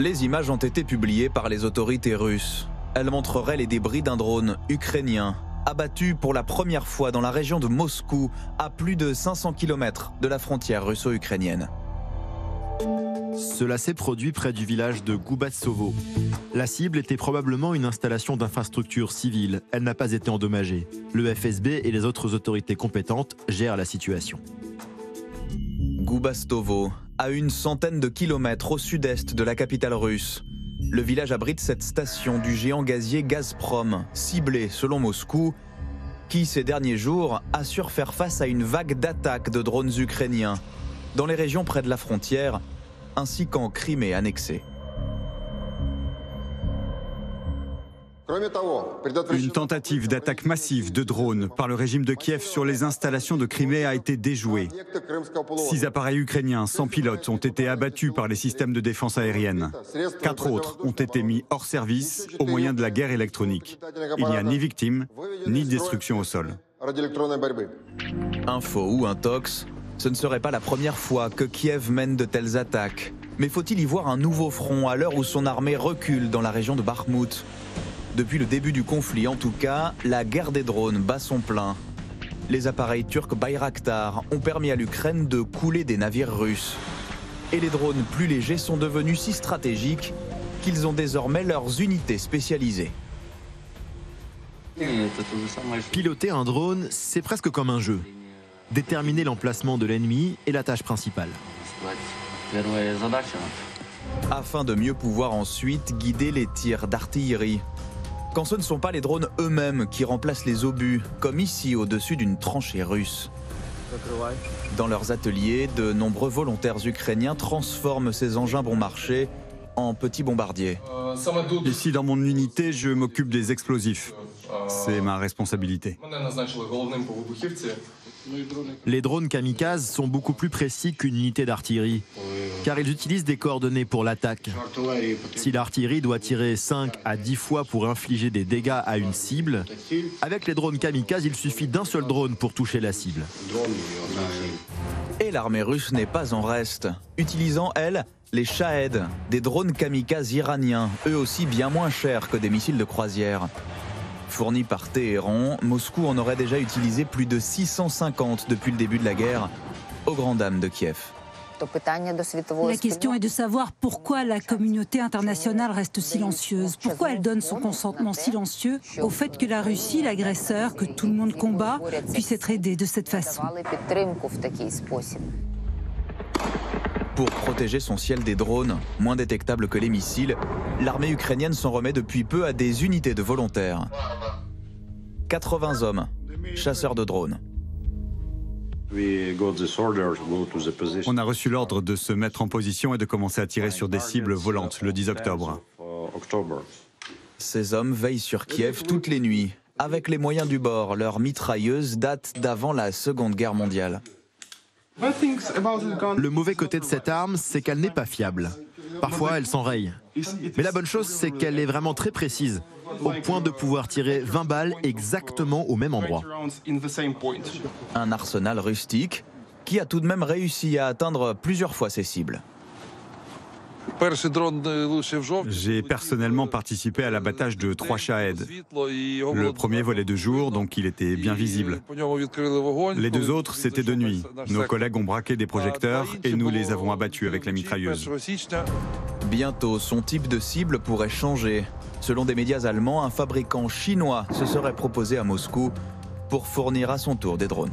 Les images ont été publiées par les autorités russes. Elles montreraient les débris d'un drone ukrainien abattu pour la première fois dans la région de Moscou, à plus de 500 km de la frontière russo-ukrainienne. Cela s'est produit près du village de Goubatsovo. La cible était probablement une installation d'infrastructures civiles. Elle n'a pas été endommagée. Le FSB et les autres autorités compétentes gèrent la situation. Goubastovo, à une centaine de kilomètres au sud-est de la capitale russe. Le village abrite cette station du géant gazier Gazprom, ciblée selon Moscou, qui ces derniers jours assure faire face à une vague d'attaques de drones ukrainiens dans les régions près de la frontière, ainsi qu'en Crimée annexée. Une tentative d'attaque massive de drones par le régime de Kiev sur les installations de Crimée a été déjouée. Six appareils ukrainiens sans pilote ont été abattus par les systèmes de défense aérienne. Quatre autres ont été mis hors service au moyen de la guerre électronique. Il n'y a ni victimes, ni destruction au sol. Info ou intox, ce ne serait pas la première fois que Kiev mène de telles attaques. Mais faut-il y voir un nouveau front à l'heure où son armée recule dans la région de Bakhmut? Depuis le début du conflit, en tout cas, la guerre des drones bat son plein. Les appareils turcs Bayraktar ont permis à l'Ukraine de couler des navires russes. Et les drones plus légers sont devenus si stratégiques qu'ils ont désormais leurs unités spécialisées. Piloter un drone, c'est presque comme un jeu. Déterminer l'emplacement de l'ennemi est la tâche principale. Afin de mieux pouvoir ensuite guider les tirs d'artillerie quand ce ne sont pas les drones eux-mêmes qui remplacent les obus, comme ici au-dessus d'une tranchée russe. Dans leurs ateliers, de nombreux volontaires ukrainiens transforment ces engins bon marché en petits bombardiers. Ici, dans mon unité, je m'occupe des explosifs. C'est ma responsabilité. Les drones kamikazes sont beaucoup plus précis qu'une unité d'artillerie, car ils utilisent des coordonnées pour l'attaque. Si l'artillerie doit tirer 5 à 10 fois pour infliger des dégâts à une cible, avec les drones kamikazes, il suffit d'un seul drone pour toucher la cible. Et l'armée russe n'est pas en reste, utilisant, elle, les Shahed, des drones kamikazes iraniens, eux aussi bien moins chers que des missiles de croisière. Fournis par Téhéran, Moscou en aurait déjà utilisé plus de 650 depuis le début de la guerre, aux grandes dames de Kiev. La question est de savoir pourquoi la communauté internationale reste silencieuse, pourquoi elle donne son consentement silencieux au fait que la Russie, l'agresseur, que tout le monde combat, puisse être aidé de cette façon. Pour protéger son ciel des drones, moins détectables que les missiles, l'armée ukrainienne s'en remet depuis peu à des unités de volontaires. 80 hommes, chasseurs de drones. On a reçu l'ordre de se mettre en position et de commencer à tirer sur des cibles volantes le 10 octobre. Ces hommes veillent sur Kiev toutes les nuits. Avec les moyens du bord, leurs mitrailleuses datent d'avant la Seconde Guerre mondiale. Le mauvais côté de cette arme, c'est qu'elle n'est pas fiable. Parfois, elle s'enraye. Mais la bonne chose, c'est qu'elle est vraiment très précise, au point de pouvoir tirer 20 balles exactement au même endroit. Un arsenal rustique qui a tout de même réussi à atteindre plusieurs fois ses cibles. J'ai personnellement participé à l'abattage de trois Shahed. Le premier volait de jour, donc il était bien visible. Les deux autres, c'était de nuit. Nos collègues ont braqué des projecteurs et nous les avons abattus avec la mitrailleuse. Bientôt, son type de cible pourrait changer. Selon des médias allemands, un fabricant chinois se serait proposé à Moscou pour fournir à son tour des drones.